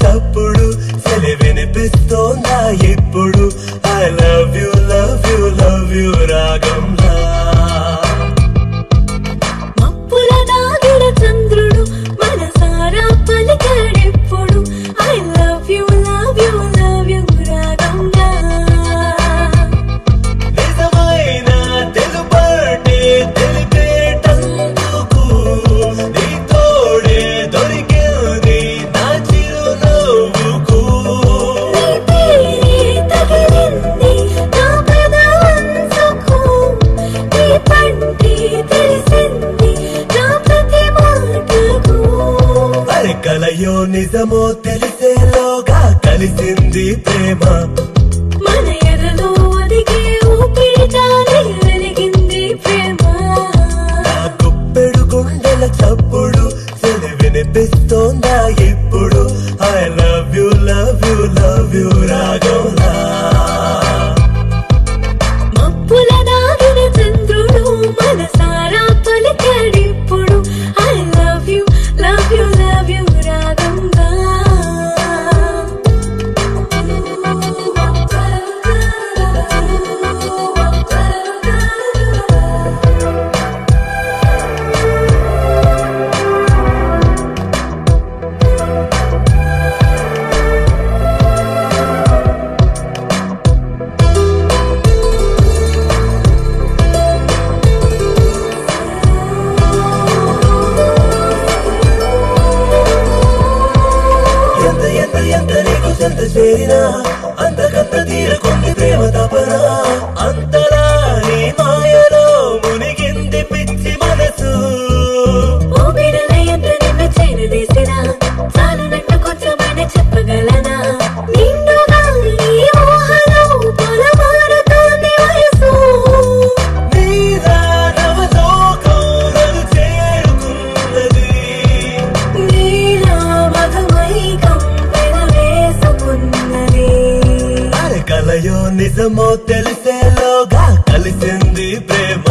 చప్పుడు సెలి వినిపిస్తోందా ఇప్పుడు కలయో నిజమో తెలిసేలోగా కలిసింది ప్రేమ. Antes de esperar కలయో నిజమో తెలిసేలోగా కలిసింది ప్రేమ.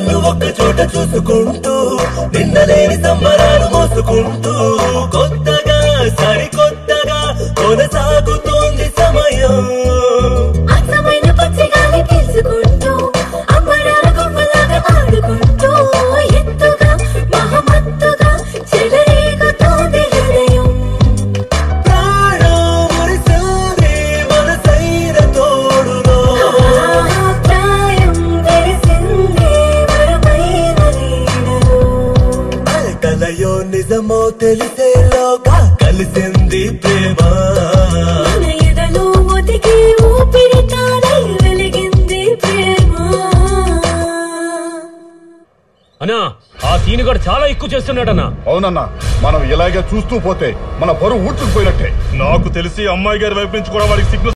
నిన్ను నన్ను ఒక్క చోట చూసుకుంటూ నిన్నలేని సంబరాలు మోసుకుంటూ కొత్తగా సరికొ కలయో నిజమో తెలిసేలోగా కలిసింది ప్రేమ. మన ఎదలో ఒదిగే ఊపిరితోనే వెలిగింది ప్రేమ. అన్నా ఆ సీనుగాడు చాలా ఎక్కువ చేస్తున్నాడన్నా. అవునన్నా మనం ఇలాగే చూస్తూ పోతే మన బరువు ఊడ్చుకుపోయినట్టే. నాకు తెలిసి అమ్మాయి గారి వైపు నుంచి కూడా వాడికి సిగ్నల్